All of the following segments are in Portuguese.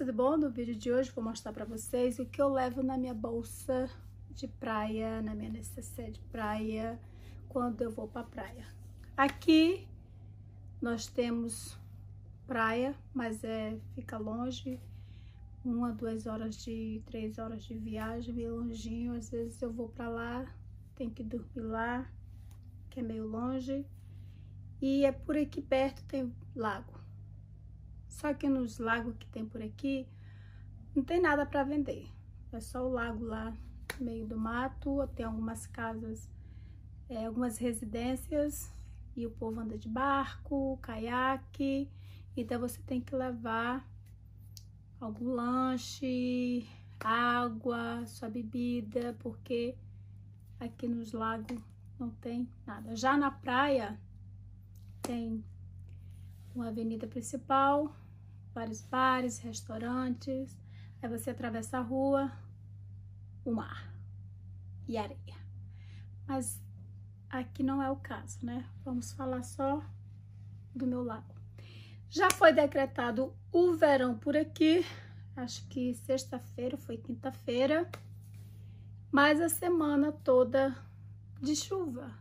Tudo bom? No vídeo de hoje vou mostrar pra vocês o que eu levo na minha bolsa de praia, na minha necessaire de praia, quando eu vou pra praia. Aqui nós temos praia, mas é fica longe, uma, duas horas de, três horas de viagem, meio longinho. Às vezes eu vou pra lá, tenho que dormir lá, que é meio longe. E é por aqui perto tem lago. Só que nos lagos que tem por aqui, não tem nada para vender. É só o lago lá, no meio do mato, tem algumas casas, é, algumas residências, e o povo anda de barco, caiaque, então você tem que levar algum lanche, água, sua bebida, porque aqui nos lagos não tem nada. Já na praia tem uma avenida principal, vários bares, restaurantes. Aí você atravessa a rua, o mar e areia. Mas aqui não é o caso, né? Vamos falar só do meu lago. Já foi decretado o verão por aqui, acho que sexta-feira, foi quinta-feira, mas a semana toda de chuva,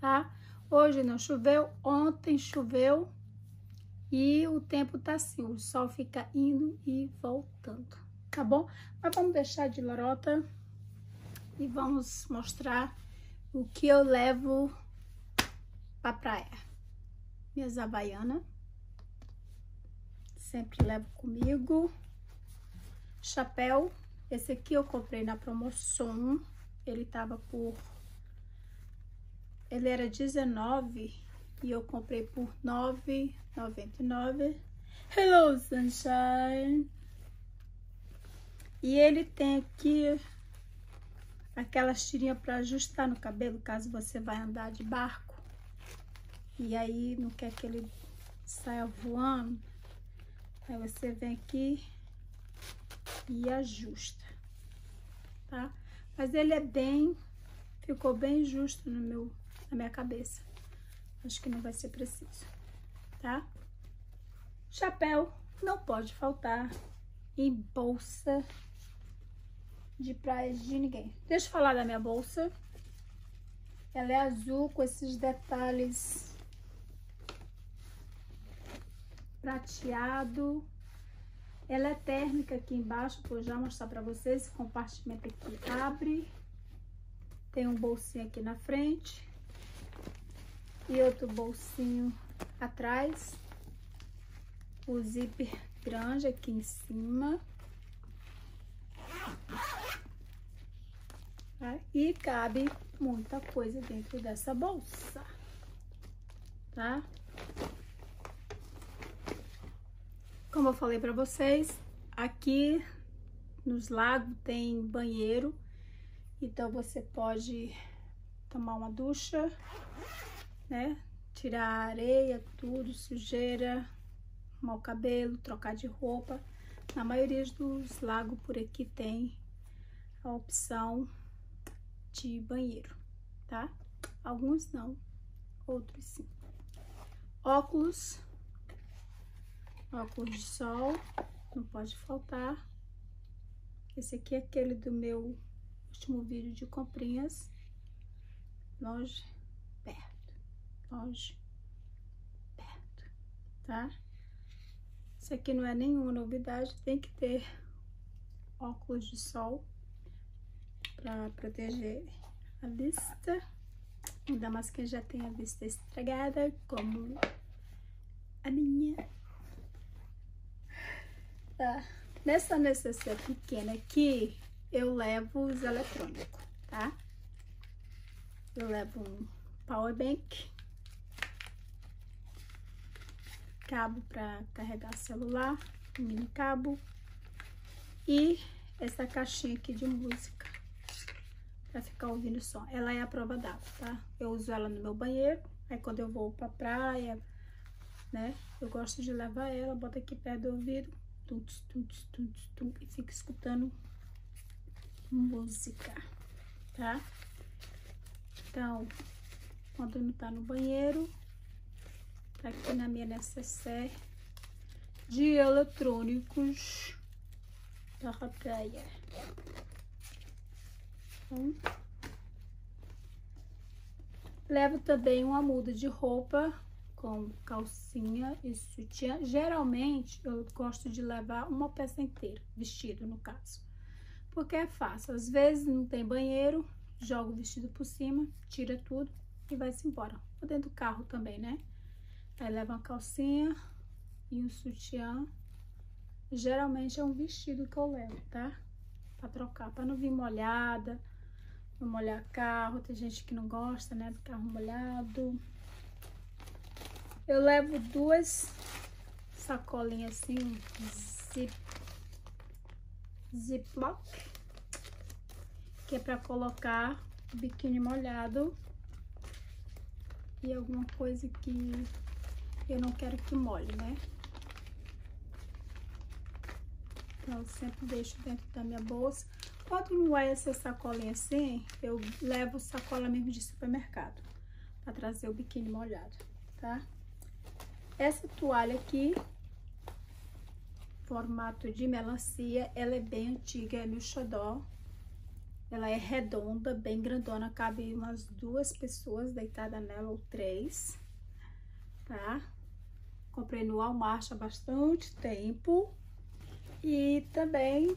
tá? Hoje não choveu, ontem choveu, e o tempo tá assim, o sol fica indo e voltando, tá bom? Mas vamos deixar de lorota e vamos mostrar o que eu levo pra praia. Minhas havaianas, sempre levo comigo. Chapéu, esse aqui eu comprei na promoção, ele tava por... Ele era 19 e eu comprei por 9,99. Hello, sunshine! E ele tem aqui aquelas tirinhas para ajustar no cabelo, caso você vai andar de barco. E aí não quer que ele saia voando. Aí você vem aqui e ajusta, tá? Mas ele é bem, ficou bem justo no meu, na minha cabeça. Acho que não vai ser preciso, tá? Chapéu não pode faltar e bolsa de praia de ninguém. Deixa eu falar da minha bolsa. Ela é azul com esses detalhes prateado. Ela é térmica aqui embaixo, vou já mostrar para vocês. Esse compartimento aqui abre. Tem um bolsinho aqui na frente e outro bolsinho atrás. O zíper grande aqui em cima. Tá? E cabe muita coisa dentro dessa bolsa, tá? Como eu falei para vocês, aqui nos lagos tem banheiro, então você pode tomar uma ducha né? Tirar a areia, tudo, sujeira, o cabelo, trocar de roupa. Na maioria dos lagos por aqui tem a opção de banheiro, tá? Alguns não, outros sim. Óculos, óculos de sol, não pode faltar. Esse aqui é aquele do meu último vídeo de comprinhas. Longe, longe, perto, tá? Isso aqui não é nenhuma novidade, tem que ter óculos de sol para proteger a vista. Ainda mais quem já tem a vista estragada, como a minha. Tá. Nessa necessidade pequena aqui, eu levo os eletrônicos, tá? Eu levo um power bank, cabo para carregar celular, um mini cabo e essa caixinha aqui de música para ficar ouvindo som. Ela é a prova d'água, tá? Eu uso ela no meu banheiro, aí quando eu vou pra praia, né? Eu gosto de levar ela, bota aqui perto do ouvido, tuts, tuts, tuts, tuts, e fico escutando música, tá? Então, quando não tá no banheiro, aqui na minha necessaire. de eletrônicos para a praia. Então, levo também uma muda de roupa com calcinha e sutiã. Geralmente, eu gosto de levar uma peça inteira, vestido no caso. Porque é fácil. Às vezes não tem banheiro, joga o vestido por cima, tira tudo e vai-se embora. Ou dentro do carro também, né? Aí leva uma calcinha e um sutiã. Geralmente é um vestido que eu levo, tá? Pra trocar, pra não vir molhada, não molhar carro. Tem gente que não gosta, né, do carro molhado. Eu levo duas sacolinhas assim, zip, ziplock, que é pra colocar biquíni molhado e alguma coisa que eu não quero que molhe, né? Então, eu sempre deixo dentro da minha bolsa. Quando não vai essa sacolinha assim, eu levo sacola mesmo de supermercado. Pra trazer o biquíni molhado, tá? Essa toalha aqui, formato de melancia, ela é bem antiga, é meu xodó. Ela é redonda, bem grandona, cabe umas duas pessoas deitadas nela ou três, tá? Comprei no Walmart há bastante tempo. E também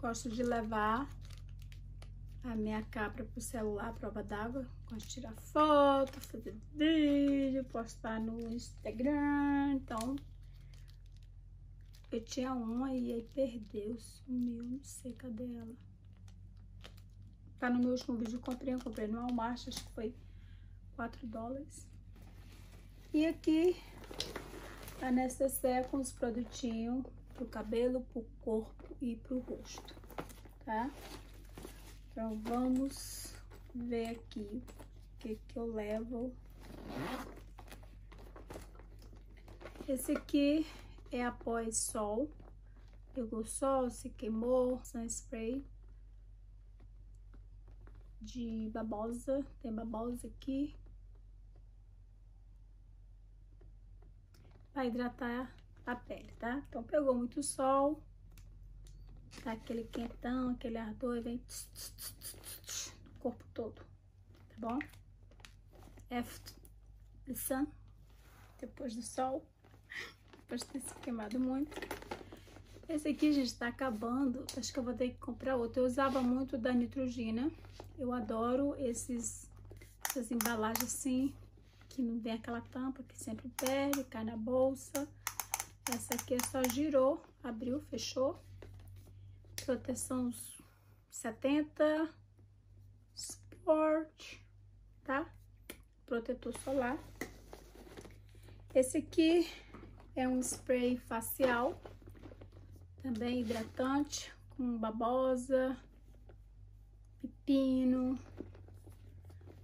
gosto de levar a minha capra pro celular, prova d'água. Gosto de tirar foto, fazer vídeo, postar no Instagram. Então, eu tinha uma e aí perdeu, sumiu, não sei cadê ela. Tá no meu último vídeo, eu comprei, eu comprei no Walmart, acho que foi 4 dólares. E aqui a com os produtinhos pro cabelo, pro corpo e pro rosto, tá? Então, vamos ver aqui o que que eu levo. Esse aqui é após sol. Pegou sol, se queimou, spray de babosa. Tem babosa aqui. Para hidratar a pele, tá? Então, pegou muito sol, tá aquele quentão, aquele ardor, e vem tss, no corpo todo, tá bom? After the sun, depois do sol, depois de ter se queimado muito. Esse aqui, gente, tá acabando, acho que eu vou ter que comprar outro. Eu usava muito da Nitrogena, eu adoro esses, essas embalagens assim, que não tem aquela tampa que sempre perde, cai na bolsa. Essa aqui é só girou, abriu, fechou. Proteção 70, Sport, tá? Protetor solar. Esse aqui é um spray facial, também hidratante, com babosa, pepino,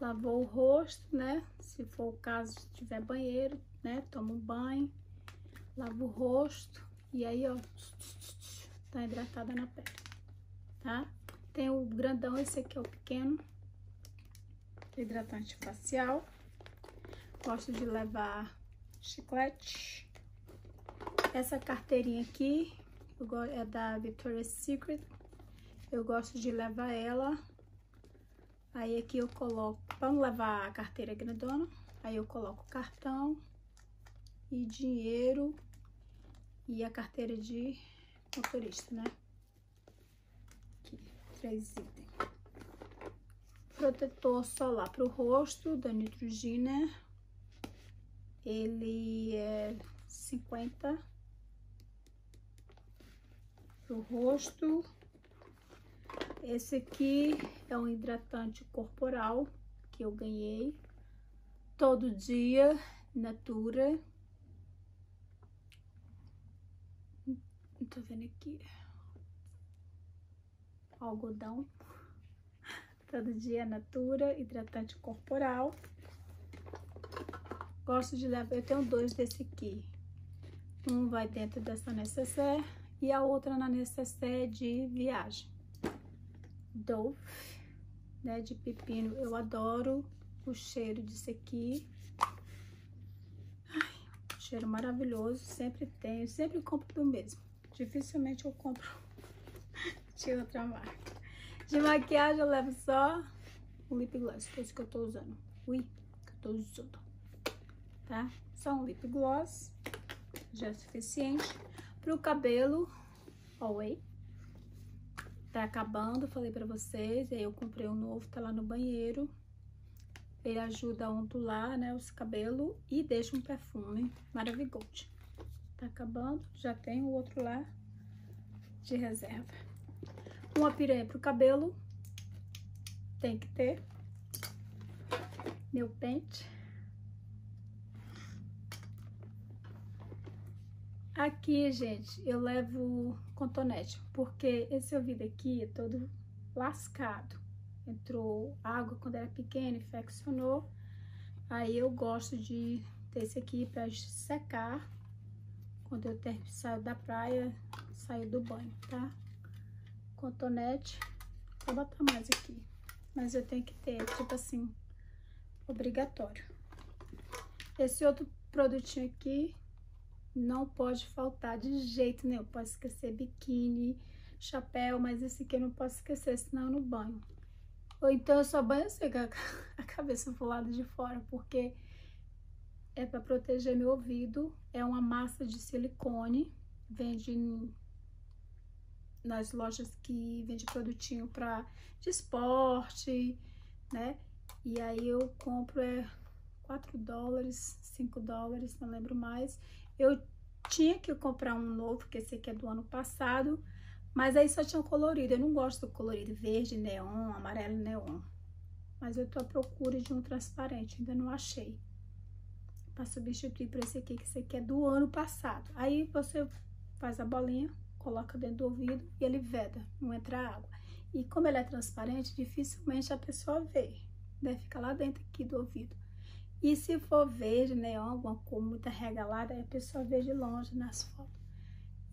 lavou o rosto, né? Se for o caso, se tiver banheiro, né? Toma um banho, lava o rosto e aí, ó, tá hidratada na pele, tá? Tem o grandão, esse aqui é o pequeno, hidratante facial. Gosto de levar chiclete. Essa carteirinha aqui é da Victoria's Secret. Eu gosto de levar ela Aí aqui eu coloco, vamos levar a carteira grandona, aí eu coloco cartão e dinheiro e a carteira de motorista, né? Aqui, três itens. Protetor solar para o rosto da Neutrogena, ele é 50 para o rosto esse aqui é um hidratante corporal que eu ganhei todo dia, Natura. Não tô vendo aqui. Algodão. Todo dia, Natura, hidratante corporal. Gosto de levar, eu tenho dois desse aqui. Um vai dentro dessa necessaire e a outra na necessaire de viagem. Dove, né, de pepino. Eu adoro o cheiro disso aqui. Ai, cheiro maravilhoso, sempre tenho, sempre compro do mesmo. Dificilmente eu compro de outra marca. De maquiagem eu levo só o lip gloss, que é esse que eu tô usando. Ui, que eu tô usando. Tá? Só um lip gloss, já é suficiente. Pro cabelo, Away. Tá acabando, falei pra vocês. Aí eu comprei um novo, tá lá no banheiro. Ele ajuda a ondular, né, os cabelos e deixa um perfume maravilhoso. Tá acabando, já tem o outro lá de reserva. Uma piranha pro cabelo, tem que ter. Meu pente. Aqui, gente, eu levo contonete, porque esse ouvido aqui é todo lascado entrou água quando era pequena, infeccionou. Aí eu gosto de ter esse aqui para secar quando eu ter, saio da praia, saio do banho, tá? Cotonete, vou botar mais aqui, mas eu tenho que ter, tipo assim, obrigatório. Esse outro produtinho aqui não pode faltar de jeito nenhum. Pode esquecer biquíni, chapéu, mas esse aqui eu não posso esquecer, senão eu não banho. Ou então eu só banho assim com a cabeça pro lado de fora, porque é para proteger meu ouvido. É uma massa de silicone, vende nas lojas que vende produtinho para de esporte, né? E aí eu compro é 4 dólares, 5 dólares, não lembro mais. Eu tinha que comprar um novo, porque esse aqui é do ano passado, mas aí só tinha colorido. Eu não gosto do colorido verde, neon, amarelo, neon. Mas eu tô à procura de um transparente, ainda não achei. Pra substituir por esse aqui, que esse aqui é do ano passado. Aí você faz a bolinha, coloca dentro do ouvido e ele veda, não entra água. E como ele é transparente, dificilmente a pessoa vê, né? Fica lá dentro aqui do ouvido. E se for verde, neon, alguma cor muito regalada, a pessoa vê de longe nas fotos.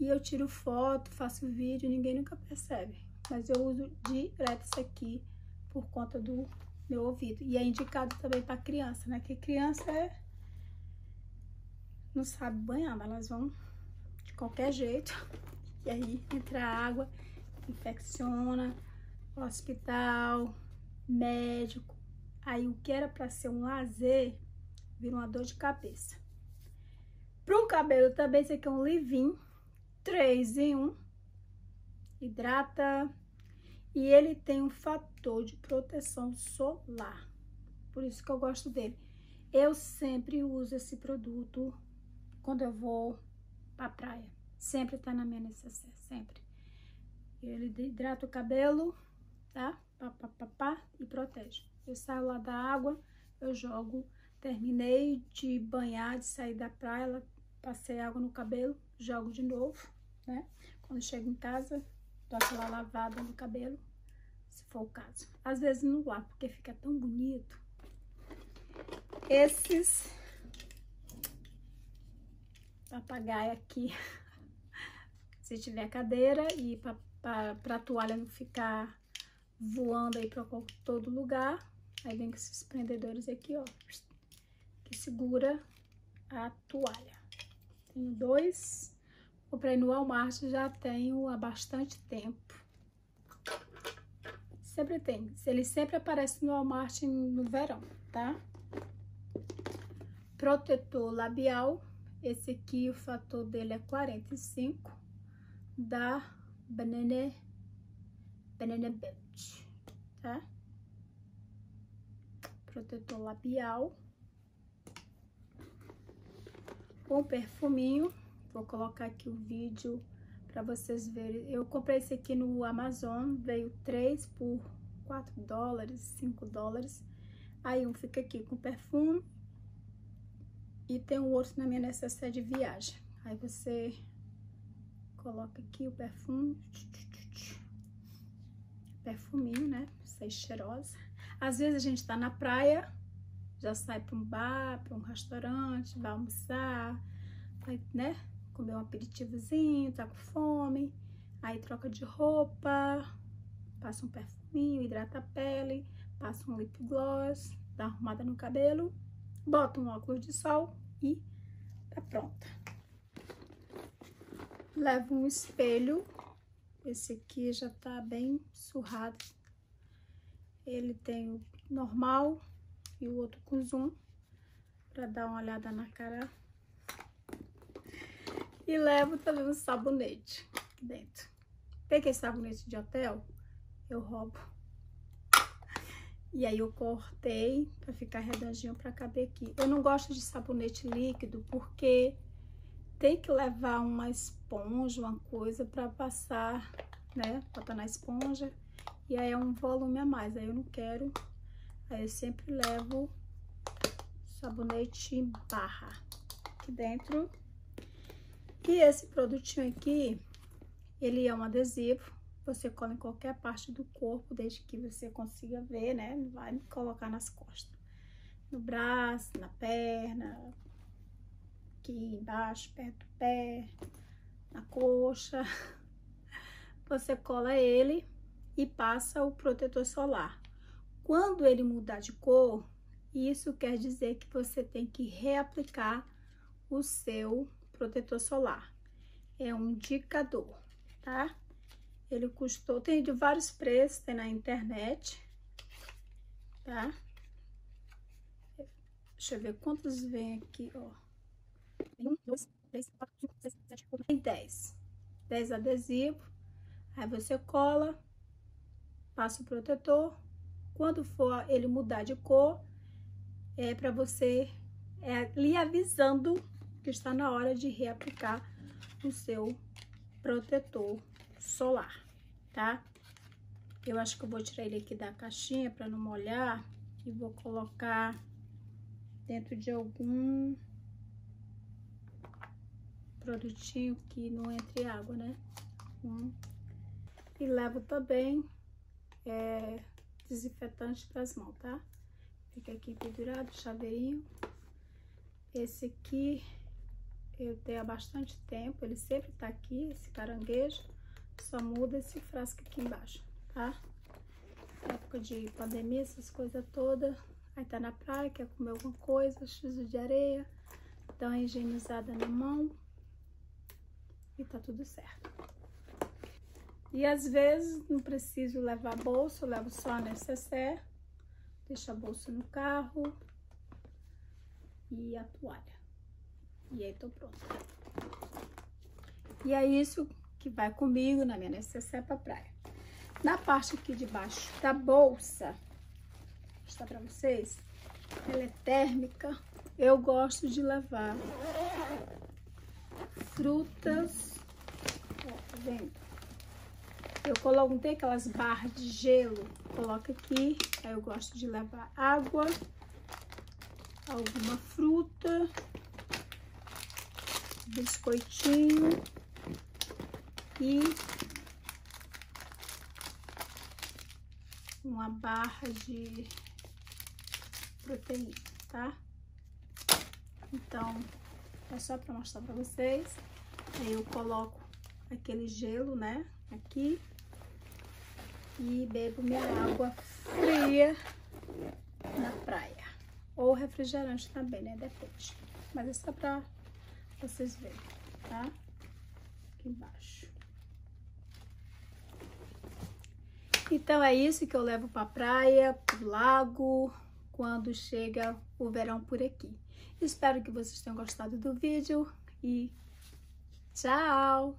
E eu tiro foto, faço vídeo, ninguém nunca percebe. Mas eu uso direto isso aqui por conta do meu ouvido. E é indicado também para criança, né? Que criança é... não sabe banhar, mas elas vão de qualquer jeito. E aí entra água, infecciona, hospital, médico. Aí o que era para ser um lazer, vira uma dor de cabeça. Para um cabelo também, esse aqui é um livinho 3 em 1. Hidrata. E ele tem um fator de proteção solar. Por isso que eu gosto dele. Eu sempre uso esse produto quando eu vou pra praia. Sempre tá na minha necessaire, sempre. Ele hidrata o cabelo, tá? Pá, pá, pá, pá, protege. Eu saio lá da água, eu jogo. Terminei de banhar, de sair da praia, passei água no cabelo, jogo de novo né? Quando chego em casa, dou aquela lavada no cabelo, se for o caso. Às vezes não lavo, porque fica tão bonito. Esses papagaio aqui, se tiver cadeira e para a toalha não ficar voando aí para todo lugar, aí vem com esses prendedores aqui, ó, que segura a toalha. Tenho dois Comprei no Walmart, já tenho há bastante tempo. Sempre tem. Ele sempre aparece no Walmart no verão, tá? Protetor labial. Esse aqui, o fator dele é 45. Da Banana, Banana Beach, tá? Protetor labial. Com perfuminho. Vou colocar aqui o vídeo para vocês verem. Eu comprei esse aqui no Amazon, veio 3 por 4 dólares, 5 dólares. Aí um fica aqui com perfume e tem um outro na minha necessidade de viagem. Aí você coloca aqui o perfume, perfuminho, né? Sai cheirosa. Às vezes a gente tá na praia, já sai para um bar, para um restaurante, vai almoçar, vai, né? comer um aperitivozinho, tá com fome, aí troca de roupa, passa um perfuminho, hidrata a pele, passa um lip gloss, dá uma arrumada no cabelo, bota um óculos de sol e tá pronta. Levo um espelho. Esse aqui já tá bem surrado. Ele tem o normal e o outro com zoom. Pra dar uma olhada na cara. E levo também um sabonete aqui dentro. Peguei sabonete de hotel, eu roubo. E aí eu cortei pra ficar redondinho pra caber aqui. Eu não gosto de sabonete líquido porque tem que levar uma esponja, uma coisa pra passar, né? Botar na esponja. E aí é um volume a mais, aí eu não quero. Aí eu sempre levo sabonete barra aqui dentro. E esse produtinho aqui, ele é um adesivo você cola em qualquer parte do corpo, desde que você consiga ver, né? Não vai colocar nas costas. No braço, na perna, aqui embaixo, perto do pé, na coxa. Você cola ele e passa o protetor solar. Quando ele mudar de cor, isso quer dizer que você tem que reaplicar o seu protetor solar. É um indicador, tá? Ele custou, tem de vários preços, tem na internet, tá? Deixa eu ver quantos vem aqui, ó. Tem um, dois, três, quatro, cinco, seis, sete, oito, tem dez. Dez adesivos. Aí você cola, passa o protetor. Quando for ele mudar de cor, é para você é, lhe avisando que está na hora de reaplicar o seu protetor solar, tá? Eu acho que eu vou tirar ele aqui da caixinha para não molhar e vou colocar dentro de algum produtinho que não entre água, né? Hum. E levo também é, desinfetante as mãos, tá? Fica aqui pendurado, chaveirinho. Esse aqui eu tenho há bastante tempo, ele sempre tá aqui, esse caranguejo. Só muda esse frasco aqui embaixo, tá? Época de pandemia, essas coisas todas. Aí tá na praia, quer comer alguma coisa, chuzo de areia. Dá uma higienizada na mão. E tá tudo certo. E às vezes não preciso levar bolsa, eu levo só a necessaire. Deixo a bolsa no carro. E a toalha. E aí tô pronta. E é isso que vai comigo na minha necessaire pra praia. Na parte aqui de baixo da bolsa, vou mostrar pra vocês, ela é térmica. Eu gosto de levar frutas, ó, tá vendo? Eu coloco, tem aquelas barras de gelo, coloco aqui. Aí eu gosto de levar água, alguma fruta, biscoitinho e uma barra de proteína, tá? Então, é só para mostrar para vocês. Aí eu coloco aquele gelo, né, aqui. E bebo minha água fria na praia. Ou refrigerante também, né, depende. Mas é só para vocês verem, tá? Aqui embaixo. Então é isso que eu levo para praia, pro lago, quando chega o verão por aqui. Espero que vocês tenham gostado do vídeo e tchau!